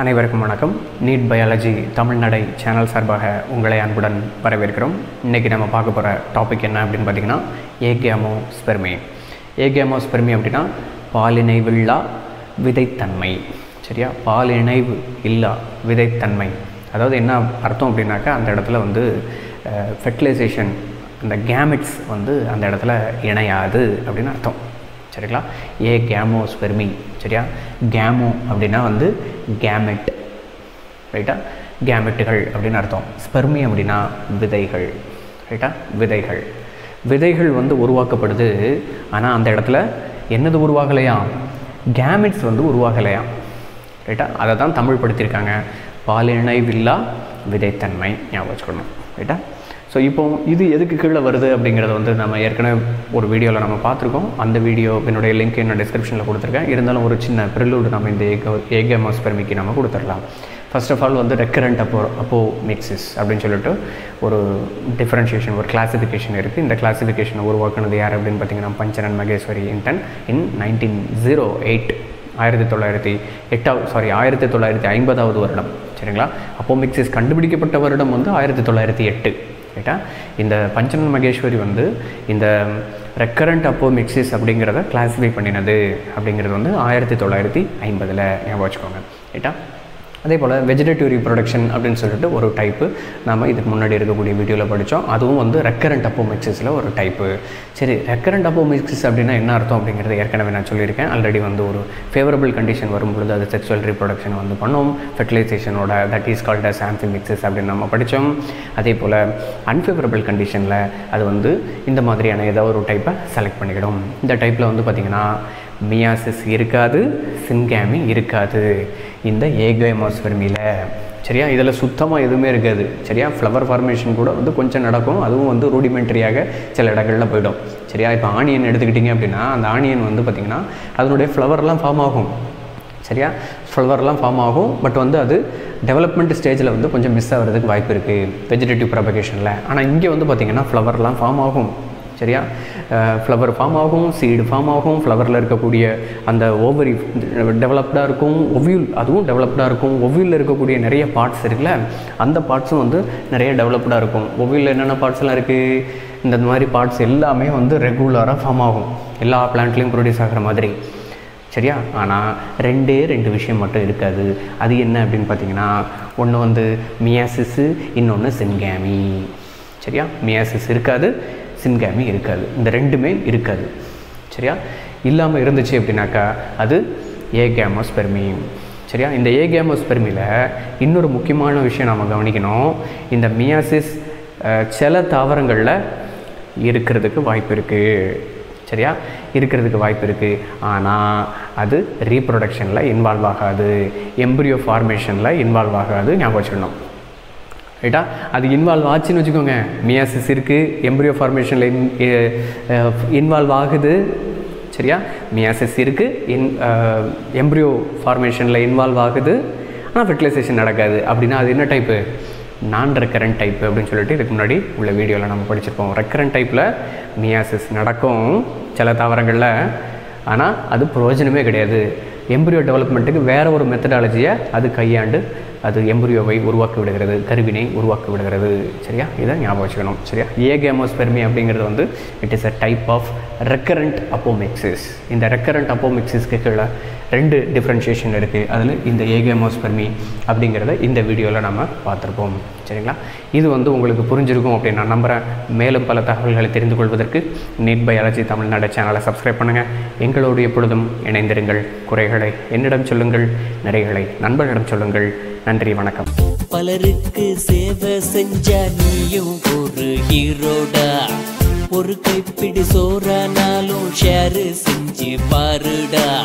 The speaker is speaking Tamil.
அனைவருக்கும் வணக்கம். நீட் பயாலஜி தமிழ்நடை சேனல் சார்பாக உங்களை அன்புடன் வரவேற்கிறோம். இன்றைக்கி நம்ம பார்க்க போகிற டாபிக் என்ன அப்படின்னு பார்த்தீங்கன்னா ஏகேமோ ஸ்பெர்மி ஏகேமோ ஸ்பெர்மி அப்படின்னா பாலினைவில்லா விதைத்தன்மை. சரியா? பாலிணைவு இல்லா விதைத்தன்மை. அதாவது என்ன அர்த்தம் அப்படின்னாக்கா அந்த இடத்துல வந்து ஃபெர்டிலைசேஷன் அந்த கேமிட்ஸ் வந்து அந்த இடத்துல இணையாது அப்படின்னு அர்த்தம். சரிங்களா? ஏ கேமோ ஸ்பெர்மி சரியா? கேமோ அப்படின்னா வந்து கேமெட் ரைட்டா கேமெட்டுகள் அப்படின்னு அர்த்தம். ஸ்பெர்மி அப்படின்னா விதைகள் ரைட்டா விதைகள். விதைகள் வந்து உருவாக்கப்படுது ஆனால் அந்த இடத்துல என்னது உருவாகலையாம் கேமெட்ஸ் வந்து உருவாகலையாம் ரைட்டா அதை தான் தமிழ் படுத்தியிருக்காங்க பாலிணைவில்லா விதைத்தன்மை ஞாபகம் வச்சுக்கணும் ரைட்டா ஸோ இப்போ இது எதுக்கு கீழே வருது அப்படிங்கிறத வந்து நம்ம ஏற்கனவே ஒரு வீடியோவில் நம்ம பார்த்துருக்கோம். அந்த வீடியோ என்னுடைய லிங்க் என்ன டிஸ்கிரிப்ஷனில் கொடுத்துருக்கேன். இருந்தாலும் ஒரு சின்ன ப்ரிலூடு நம்ம இந்த ஏக ஏகமாஸ்பெர்மிக்கு நம்ம கொடுத்துடலாம். ஃபர்ஸ்ட் ஆஃப் ஆல் வந்து ரெக்கரண்ட் அப்போ அப்போ மிக்சஸ் அப்படின்னு சொல்லிட்டு ஒரு டிஃப்ரென்ஷியேஷன் ஒரு கிளாசிஃபிகேஷன் இருக்குது இந்த கிளாசிஃபிகேஷனை உருவாக்குனது யார் அப்படின்னு பார்த்தீங்கன்னா பஞ்சரன் மகேஸ்வரி இன்டன் இன் நைன்டீன் ஜீரோ எயிட் ஆயிரத்தி தொள்ளாயிரத்தி எட்டாவது சாரி ஆயிரத்தி தொள்ளாயிரத்தி ஐம்பதாவது வருடம். சரிங்களா? அப்போ மிக்சிஸ் கண்டுபிடிக்கப்பட்ட வருடம் வந்து ஆயிரத்தி தொள்ளாயிரத்தி எட்டு. ரைட்டா இந்த பஞ்சனன் மகேஸ்வரி வந்து இந்த ரெக்கரண்ட் அப்போ மிக்சிஸ் அப்படிங்கிறத கிளாஸிஃபை பண்ணினது அப்படிங்கிறது வந்து ஆயிரத்தி தொள்ளாயிரத்தி ஐம்பதில் ஞாபகம் வச்சுக்கோங்க. ரைட்டா அதே போல் வெஜிடேட்டிவ் ரீப்ரொடக்ஷன் அப்படின்னு சொல்லிட்டு ஒரு டைப்பு நம்ம இதுக்கு முன்னாடி இருக்கக்கூடிய வீடியோவில் படித்தோம் அதுவும் வந்து ரெக்கரண்ட் அப்போமிக்சஸில் ஒரு டைப்பு சரி ரெக்கரண்ட் அப்போமிக்சஸ் அப்படின்னா என்ன அர்த்தம் அப்படிங்கிறது ஏற்கனவே நான் சொல்லியிருக்கேன். ஆல்ரெடி வந்து ஒரு ஃபேவரபிள் கண்டிஷன் வரும்பொழுது அது செக்ஷுவல் ரீப்ரொடக்ஷன் வந்து பண்ணோம். ஃபெர்டிலைசேஷனோட that is called as amphimixis அப்படின்னு நம்ம படித்தோம் அதே போல் அன்ஃபேவரபிள் கண்டிஷனில் அது வந்து இந்த மாதிரியான ஏதோ ஒரு டைப்பை செலக்ட் பண்ணிக்கிடும் இந்த டைப்பில் வந்து பார்த்திங்கன்னா மியாசிஸ் இருக்காது சின்கேமி இருக்காது. இந்த ஏகோமோஸ்பெர்மியில் சரியா? இதில் சுத்தமாக எதுவுமே இருக்காது. சரியா? ஃப்ளவர் ஃபார்மேஷன் கூட வந்து கொஞ்சம் நடக்கும். அதுவும் வந்து ரூடிமெண்ட்ரியாக சில இடங்களில் போயிடும். சரியா? இப்போ ஆனியன் எடுத்துக்கிட்டிங்க அப்படின்னா அந்த ஆனியன் வந்து பார்த்திங்கன்னா அதனுடைய ஃப்ளவர்லாம் ஃபார்ம் ஆகும். சரியா? ஃப்ளவர்லாம் ஃபார்ம் ஆகும். பட் வந்து அது டெவலப்மெண்ட் ஸ்டேஜில் வந்து கொஞ்சம் மிஸ் ஆகிறதுக்கு வாய்ப்பு இருக்குது வெஜிடேட்டிவ் ப்ரொபகேஷனில் ஆனால் இங்கே வந்து பார்த்திங்கன்னா ஃப்ளவர்லாம் ஃபார்ம் ஆகும். சரியா? ஃப்ளவர் ஃபார்ம் ஆகும் சீடு ஃபார்ம் ஆகும் ஃப்ளவரில் இருக்கக்கூடிய அந்த ஓவரி டெவலப்டாக இருக்கும் ஒவ்யூல் அதுவும் டெவலப்டாக இருக்கும். ஒவ்யூலில் இருக்கக்கூடிய நிறைய பார்ட்ஸ் இருக்குல்ல அந்த பார்ட்ஸும் வந்து நிறைய டெவலப்டாக இருக்கும். ஒவ்யூலில் என்னென்ன பார்ட்ஸ்லாம் இருக்குது இந்த மாதிரி பார்ட்ஸ் எல்லாமே வந்து ரெகுலராக ஃபார்ம் ஆகும். எல்லா பிளான்ட்லேயும் ப்ரொடியூஸ் ஆகிற மாதிரி. சரியா? ஆனால் ரெண்டே ரெண்டு விஷயம் மட்டும் இருக்காது. அது என்ன அப்படின்னு பார்த்தீங்கன்னா ஒன்று வந்து மியாசிஸு இன்னொன்று சென்கேமி சரியா? மியாசிஸ் இருக்காது. சின்கேமி இருக்காது. இந்த ரெண்டுமே இருக்காது. சரியா? இல்லாமல் இருந்துச்சு அப்படின்னாக்கா அது ஏ கேமோஸ்பெர்மி சரியா? இந்த ஏ கேமோஸ்பெர்மியில் இன்னொரு முக்கியமான விஷயம் நம்ம கவனிக்கணும். இந்த மியாசிஸ் சில தாவரங்களில் இருக்கிறதுக்கு வாய்ப்பு இருக்குது சரியா? இருக்கிறதுக்கு வாய்ப்பு இருக்குது ஆனால் அது ரீப்ரொடக்ஷனில் இன்வால்வ் ஆகாது. எம்பரியோ ஃபார்மேஷனில் இன்வால்வ் ஆகாது. ஞாபகம் வச்சுக்கணும். ரைட்டா அது இன்வால்வ் ஆச்சுன்னு வச்சுக்கோங்க. மியாசிஸ் இருக்குது எம்ப்ரியோ ஃபார்மேஷனில் இன் இன்வால்வ் ஆகுது. சரியா? மியாசிஸ் இருக்குது இன் எம்ப்ரியோ ஃபார்மேஷனில் இன்வால்வ் ஆகுது. ஆனால் ஃபெர்டிலைசேஷன் நடக்காது. அப்படின்னா அது என்ன டைப்பு நான் ரெக்கரண்ட் டைப்பு அப்படின்னு சொல்லிட்டு இதுக்கு முன்னாடி உள்ள வீடியோவில் நம்ம படிச்சிருப்போம். ரெக்கரண்ட் டைப்பில் மியாசிஸ் நடக்கும் சில தாவரங்களில். ஆனால் அது பிரயோஜனமே கிடையாது. எம்ப்ரியோ டெவலப்மெண்ட்டுக்கு வேறு ஒரு மெத்தடாலஜியை அது கையாண்டு அது எம்புரியோவை உருவாக்கி விடுகிறது கருவினை உருவாக்கி விடுகிறது சரியா? இதை ஞாபகம் வச்சுக்கணும். சரியா? ஏகேமோஸ்பெர்மி அப்படிங்கிறது வந்து it is a type of recurrent apomixis இந்த ரெக்கரண்ட் அப்போமிக்சிஸ்க்கு கீழே ரெண்டு டிஃப்ரென்ஷியேஷன் இருக்குது அதில் இந்த ஏகேமோஸ்பெர்மி அப்படிங்கிறத இந்த வீடியோவில் நம்ம பார்த்துருப்போம். சரிங்களா? இது வந்து உங்களுக்கு புரிஞ்சிருக்கும் அப்படின்னு நான் நம்புகிறேன் மேலும் பல தகவல்களை தெரிந்து கொள்வதற்கு நீட் பயாலஜி தமிழ்நாடு சேனலை சப்ஸ்கிரைப் பண்ணுங்கள் எங்களோடு எப்பொழுதும் இணைந்திருங்கள். குறைகளை என்னிடம் சொல்லுங்கள் நிறைகளை நண்பர்களிடம் சொல்லுங்கள். நன்றி வணக்கம். பலருக்கு சேவை செஞ்ச நீயும் ஒரு ஹீரோடா. ஒரு கைப்பிடி சோறானாலும் ஷேரு செஞ்சு பாருடா.